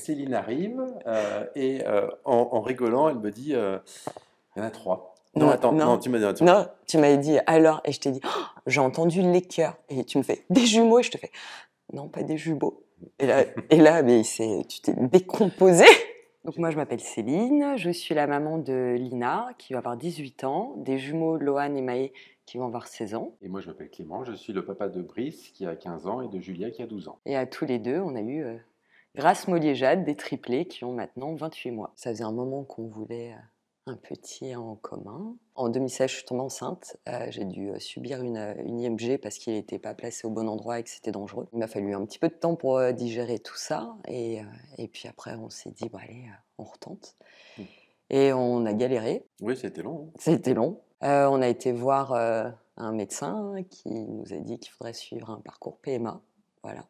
Céline arrive euh, et euh, en, en rigolant, elle me dit euh, il y en a trois. Non, Non, attends, non. non, tu m'as dit. Non, tu m'avais dit alors, et je t'ai dit, Oh, j'ai entendu les cœurs. Et tu me fais des jumeaux, et je te fais, non, pas des jumeaux. Et là, et là mais c'est, tu t'es décomposé. Donc moi, je m'appelle Céline, je suis la maman de Lina, qui va avoir 18 ans, des jumeaux Lohan et Maë, qui vont avoir 16 ans. Et moi, je m'appelle Clément, je suis le papa de Brice qui a 15 ans et de Julia qui a 12 ans. Et à tous les deux, on a eu, grâce Molly et Jade, des triplés qui ont maintenant 28 mois. Ça faisait un moment qu'on voulait euh, un petit en commun. En 2016, je suis tombée enceinte. Euh, J'ai dû euh, subir une, une IMG parce qu'il n'était pas placé au bon endroit et que c'était dangereux. Il m'a fallu un petit peu de temps pour euh, digérer tout ça. Et, euh, et puis après, on s'est dit, bon, allez, on retente. Mm. Et on a galéré. Oui, c'était long. hein. C'était long. On a été voir un médecin qui nous a dit qu'il faudrait suivre un parcours PMA. Voilà.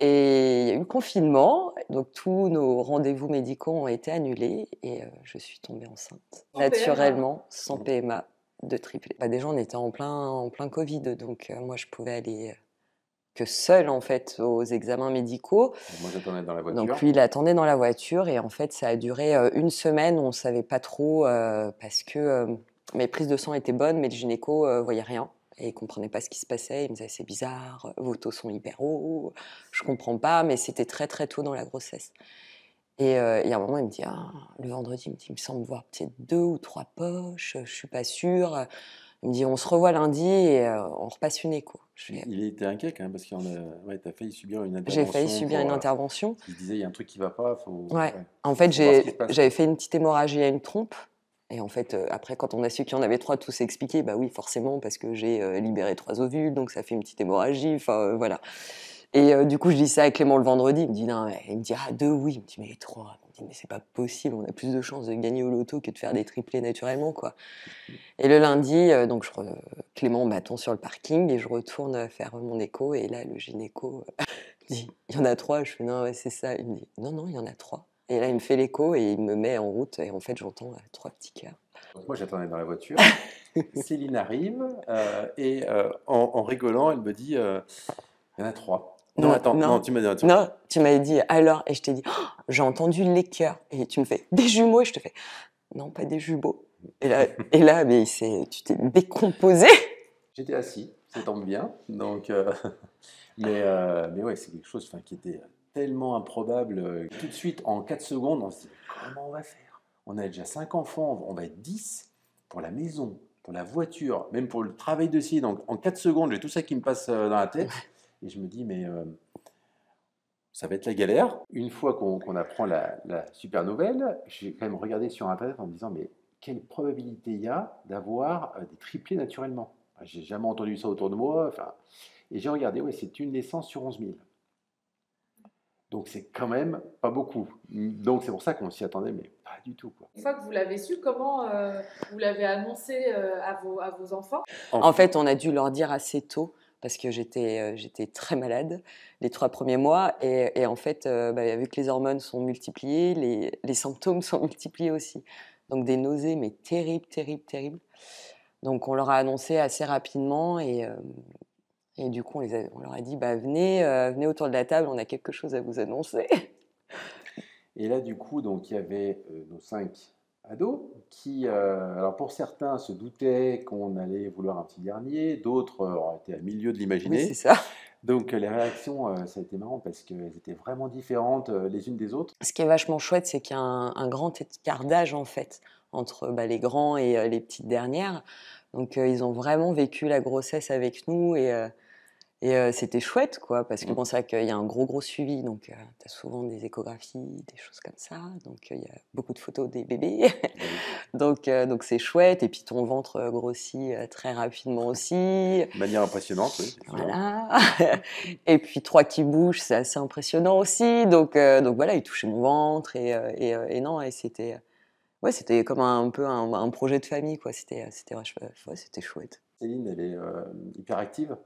Et il y a eu le confinement, donc tous nos rendez-vous médicaux ont été annulés et euh, je suis tombée enceinte. Sans Naturellement, sans Mhm. PMA de triplé. Bah, déjà, on était en plein, en plein Covid, donc euh, moi je pouvais aller euh, que seule en fait aux examens médicaux. Donc, Moi, j'attendais dans la voiture. Donc lui, il attendait dans la voiture et en fait, ça a duré euh, une semaine. On ne savait pas trop euh, parce que euh, mes prises de sang étaient bonnes, mais le gynéco euh, voyait rien et il comprenait pas ce qui se passait. Il me disait c'est bizarre, vos taux sont hyper hauts, je comprends pas, mais c'était très très tôt dans la grossesse. Et, euh, et à un moment, il me dit ah, le vendredi, il me dit il me semble voir peut-être deux ou trois poches, je suis pas sûre. Il me dit on se revoit lundi et euh, on repasse une écho. Fais, Il était inquiet quand même parce qu'il a... ouais, as failli subir une intervention. J'ai failli subir une pour, euh, intervention. Il disait il y a un truc qui va pas. Faut... Ouais. En fait, j'avais fait une petite hémorragie à une trompe. Et en fait, euh, après, quand on a su qu'il y en avait trois, tout s'est expliqué. Bah oui, forcément, parce que j'ai euh, libéré trois ovules, donc ça fait une petite hémorragie. Enfin, euh, voilà. Et du coup, je dis ça à Clément le vendredi. Il me dit, non, il me dit, ah, deux, oui. Il me dit, mais trois. Il me dit, mais c'est pas possible. On a plus de chances de gagner au loto que de faire des triplés naturellement, quoi. Et le lundi, donc, Clément m'attend sur le parking et je retourne faire mon écho. Et là, le gynéco euh, dit, il y en a trois. Je fais, non, ouais, c'est ça. Il me dit, non, non, il y en a trois. Et là, il me fait l'écho et il me met en route. Et en fait, j'entends euh, trois petits cœurs. Moi, j'attendais dans la voiture. Céline arrive euh, et euh, en, en rigolant, elle me dit il y en a trois. Non, Non, attends, non, non. tu m'as dit. Non, tu m'avais dit alors. Et je t'ai dit, Oh, j'ai entendu les cœurs. Et tu me fais des jumeaux. Et je te fais, non, pas des jumeaux. Et là, et là mais tu t'es décomposé. J'étais assis, ça tombe bien. Donc, mais, mais ouais, c'est quelque chose qui était tellement improbable. euh, Tout de suite, en 4 secondes, on se dit comment on va faire? On a déjà 5 enfants, on va être 10 pour la maison, pour la voiture, même pour le travail de scie. Donc, en 4 secondes, j'ai tout ça qui me passe euh, dans la tête. Et je me dis, mais euh, ça va être la galère. Une fois qu'on apprend la, la super nouvelle, j'ai quand même regardé sur Internet en me disant, mais quelle probabilité il y a d'avoir des triplés naturellement? J'ai jamais entendu ça autour de moi. Enfin, et j'ai regardé, ouais, c'est une naissance sur 11 000. Donc c'est quand même pas beaucoup. Donc c'est pour ça qu'on s'y attendait, mais pas du tout. Quoi. Une fois que vous l'avez su, comment euh, vous l'avez annoncé euh, à, vos, à vos enfants? En fait, on a dû leur dire assez tôt parce que j'étais euh, j'étais très malade les trois premiers mois et, et en fait, euh, bah, vu que les hormones sont multipliées, les, les symptômes sont multipliés aussi. Donc des nausées, mais terribles, terribles, terribles. Donc on leur a annoncé assez rapidement et, euh, et du coup on, les a- on leur a dit bah, venez, euh, venez autour de la table, on a quelque chose à vous annoncer. Et là, du coup, donc il y avait euh, nos cinq ados qui, euh, alors pour certains, se doutaient qu'on allait vouloir un petit dernier, d'autres auraient été à milieu de Oui, l'imaginer. c'est ça. donc les réactions, euh, ça a été marrant parce qu'elles étaient vraiment différentes euh, les unes des autres. Ce qui est vachement chouette, c'est qu'il y a un, un grand écart d'âge en fait entre bah, les grands et les petites dernières. Donc ils ont vraiment vécu la grossesse avec nous et, et euh, c'était chouette quoi, parce que Mm. bon, c'est vrai qu'il y a un gros gros suivi, donc tu as souvent des échographies, des choses comme ça, donc euh, il y a beaucoup de photos des bébés, donc euh, donc c'est chouette et puis ton ventre euh, grossit euh, très rapidement aussi. De manière impressionnante, oui. Voilà. et puis trois qui bougent, c'est assez impressionnant aussi. Donc, euh, donc voilà, il touchait mon ventre et, euh, et, euh, et non, et c'était, ouais, c'était comme un, un peu un, un projet de famille, quoi. C'était, ouais, c'était chouette. Céline, elle est euh, hyperactive?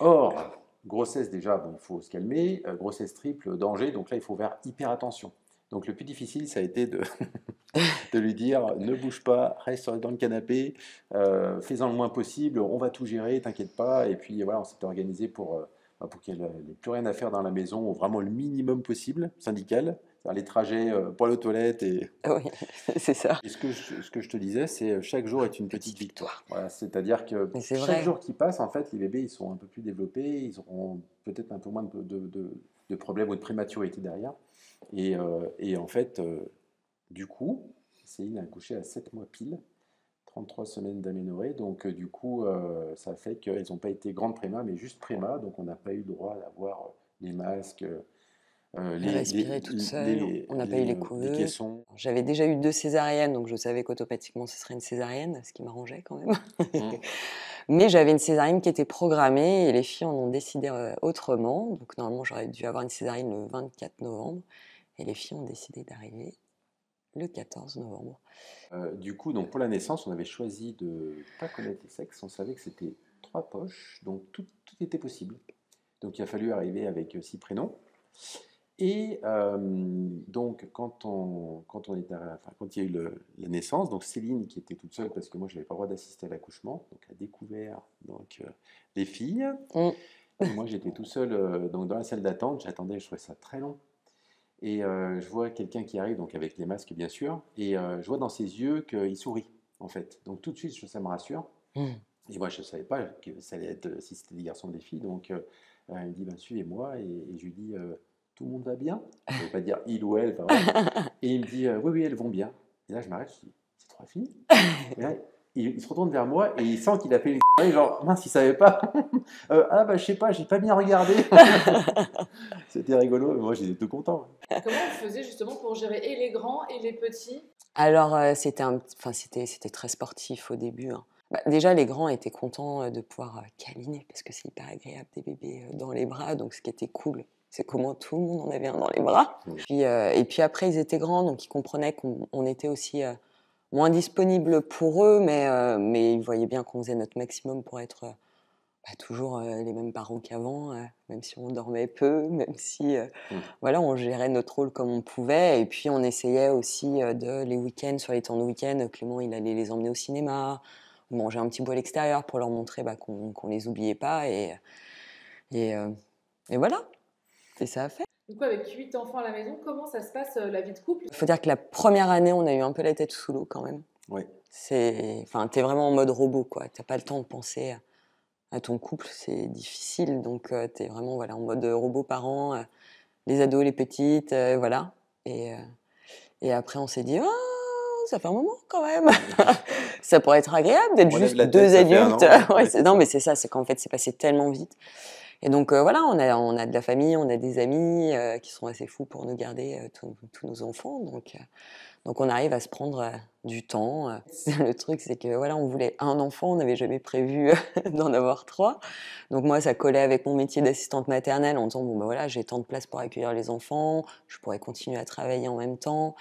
Or, grossesse déjà, bon, il faut se calmer. Euh, grossesse triple, danger. Donc là, il faut faire hyper attention. Donc le plus difficile, ça a été de, de lui dire ne bouge pas, reste dans le canapé, euh, fais-en le moins possible, on va tout gérer, t'inquiète pas. Et puis voilà, on s'était organisé pour, euh, pour qu'elle n'ait plus rien à faire dans la maison, ou vraiment le minimum possible, syndical, les trajets euh, pour les toilettes. Et, Oui, c'est ça. et ce, que je, ce que je te disais, c'est euh, chaque jour est une petite victoire. Voilà, c'est-à-dire que chaque vrai. jour qui passe, en fait, les bébés, ils sont un peu plus développés, ils auront peut-être un peu moins de, de- de- de problèmes ou de prématurité derrière. Et, euh, et en fait, euh, du coup, Céline a accouché à 7 mois pile, 33 semaines d'aménorrhée. Donc, euh, du coup, euh, ça fait qu'elles n'ont pas été grandes préma, mais juste préma. Donc, on n'a pas eu droit d'avoir euh, les masques, euh, Elle respirait toute seule, on n'a pas eu les couveuses. J'avais déjà eu deux césariennes, donc je savais qu'automatiquement ce serait une césarienne, ce qui m'arrangeait quand même. Mm. Mais j'avais une césarienne qui était programmée et les filles en ont décidé autrement. Donc normalement j'aurais dû avoir une césarienne le 24 novembre et les filles ont décidé d'arriver le 14 novembre. Euh, du coup, donc pour la naissance, on avait choisi de ne pas connaître les sexes. On savait que c'était trois poches, donc tout, tout était possible. Donc il a fallu arriver avec euh, six prénoms. Et euh, donc quand on, quand on est enfin, quand il y a eu le- la naissance, donc Céline qui était toute seule parce que moi je n'avais pas le droit d'assister à l'accouchement, donc a découvert donc euh, les filles. Mm. Et moi j'étais tout seul donc dans la salle d'attente, j'attendais, je trouvais ça très long. Et euh, je vois quelqu'un qui arrive, donc avec les masques bien sûr, et euh, je vois dans ses yeux qu'il sourit, en fait. Donc tout de suite, ça me rassure. Mm. Et moi, je ne savais pas que ça allait être, si c'était des garçons ou des filles. Donc euh, il me dit, ben, suivez-moi. Et, et je lui dis, tout le monde va bien? Je ne vais pas dire il ou elle. enfin, et il me dit, oui, oui, elles vont bien. Et là, je m'arrête, je dis, c'est trois filles Et là, il, il se retourne vers moi et il sent qu'il a fait une connerie, genre, mince, il savait pas. Euh, ah, bah, je sais pas, j'ai pas bien regardé. C'était rigolo, mais moi, j'étais tout content. Comment vous faisiez justement pour gérer et les grands et les petits? Alors euh, c'était enfin c'était c'était très sportif au début. hein. Bah, déjà les grands étaient contents euh, de pouvoir câliner parce que c'est hyper agréable des bébés dans les bras, donc ce qui était cool. C'est comment tout le monde en avait un dans les bras. Puis, euh, et puis après, ils étaient grands, donc ils comprenaient qu'on on était aussi euh, moins disponible pour eux, mais, euh, mais ils voyaient bien qu'on faisait notre maximum pour être euh, bah, toujours euh, les mêmes parents qu'avant, même si on dormait peu, même si euh, Mm. voilà, on gérait notre rôle comme on pouvait. Et puis on essayait aussi de les week-ends, sur les temps de week-end, Clément il allait les emmener au cinéma, manger un petit bout à l'extérieur pour leur montrer bah, qu'on qu'on les oubliait pas. Et, et, et voilà. Et ça a fait. Du coup, avec huit enfants à la maison, comment ça se passe euh, la vie de couple? Il faut dire que la première année, on a eu un peu la tête sous l'eau quand même. Ouais. C'est, enfin, t'es vraiment en mode robot, quoi. T'as pas le temps de penser à, à ton couple, c'est difficile. Donc, euh, t'es vraiment, voilà, en mode robot parent, euh, les ados, les petites, euh, voilà. Et, euh, et après, on s'est dit, ah, ça fait un moment quand même. ça pourrait être agréable d'être juste tête, deux adultes. an, ouais. Ouais, non, mais c'est ça, c'est qu'en fait, c'est passé tellement vite. Et donc euh, voilà, on a, on a de la famille, on a des amis euh, qui sont assez fous pour nous garder euh, tous- nos enfants. Donc, donc on arrive à se prendre du temps. Le truc, c'est que voilà, on voulait un enfant, on n'avait jamais prévu d'en avoir trois. Donc moi, ça collait avec mon métier d'assistante maternelle en disant bon ben voilà, j'ai tant de place pour accueillir les enfants, je pourrais continuer à travailler en même temps.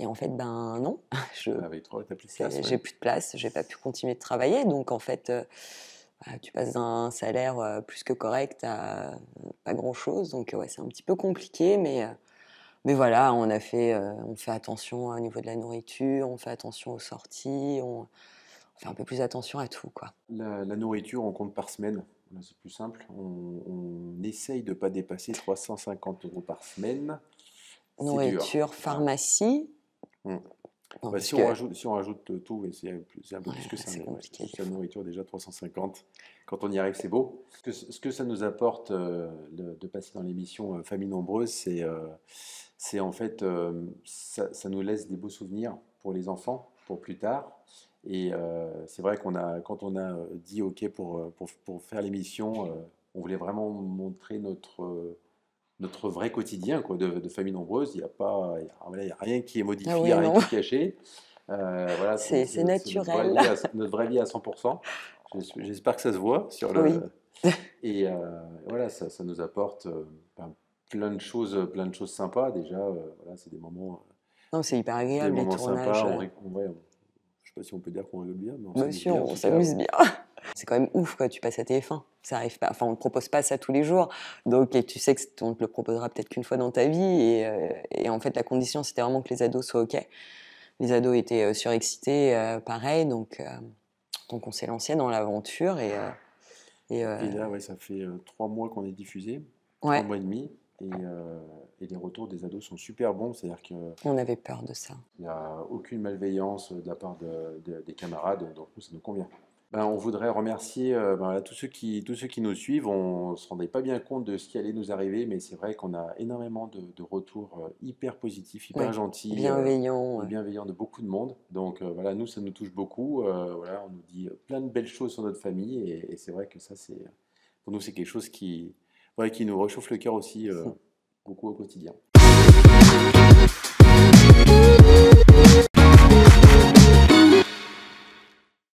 Et en fait, ben non, je, Avec trois, t'as plus de place. ouais. J'ai plus de place, j'ai pas pu continuer de travailler. Donc en fait, tu passes d'un salaire plus que correct à pas grand chose. Donc ouais, c'est un petit peu compliqué, mais, mais voilà, on a fait, on fait attention au niveau de la nourriture, on fait attention aux sorties, on, fait un peu plus attention à tout quoi. La, la nourriture, on compte par semaine. C'est plus simple. On, on essaye de ne pas dépasser 350 euros par semaine. Nourriture, pharmacie. Mm. Bah, si, que- on rajoute, si on rajoute tout, c'est un peu Ouais, plus que ça. ouais, la nourriture, déjà 350. Quand on y arrive, c'est beau. Ce que, ce que ça nous apporte euh, de, de passer dans l'émission euh, Famille Nombreuse, c'est euh, en fait, euh, ça, ça nous laisse des beaux souvenirs pour les enfants, pour plus tard. Et euh, c'est vrai qu'on a, quand on a dit OK pour, euh, pour, pour faire l'émission, euh, on voulait vraiment montrer notre, euh, notre vrai quotidien quoi, de, de famille nombreuse. Il n'y a, pas- il y a, y a rien qui est modifié, Ah oui, rien non. qui est caché. Euh, voilà, C'est- Notre naturel. vraie, vie à, notre vraie vie à 100%. J'es- J'espère que ça se voit sur le. Oui. Et euh, voilà, ça, ça nous apporte euh, ben, plein de choses, plein de choses sympas. Déjà, euh, voilà, c'est des moments, Non, c'est hyper des agréable les tournages. sympas. On, on- ouais, on- je sais pas si on peut dire qu'on rigole bien, mais on s'amuse bien, en on s'amuse bien. C'est quand même ouf, quoi. Tu passes à TF1. Ça arrive pas. Enfin, on ne te propose pas ça tous les jours. Donc, et tu sais que on te le proposera peut-être qu'une fois dans ta vie. Et, euh, et en fait, la condition, c'était vraiment que les ados soient OK. Les ados étaient euh, surexcités, euh, pareil. Donc, donc on s'est lancé dans l'aventure. Et, Et, Et là, ouais, ça fait trois mois qu'on est diffusé, ouais, trois mois et demi. Et, euh, et les retours des ados sont super bons. C'est-à-dire qu'il on avait peur de ça. n'y a aucune malveillance de la part de- de- des camarades. Donc, nous, ça nous convient. Ben, on voudrait remercier euh, ben, voilà, tous, ceux qui, tous ceux qui nous suivent. On ne se rendait pas bien compte de ce qui allait nous arriver, mais c'est vrai qu'on a énormément de, de retours euh, hyper positifs, hyper Ouais, gentils. euh, Bienveillant. et ouais. bienveillant de beaucoup de monde. Donc voilà, nous, ça nous touche beaucoup. Voilà, on nous dit plein de belles choses sur notre famille et, et c'est vrai que ça, c'est pour nous, c'est quelque chose qui, qui nous réchauffe le cœur aussi beaucoup au quotidien.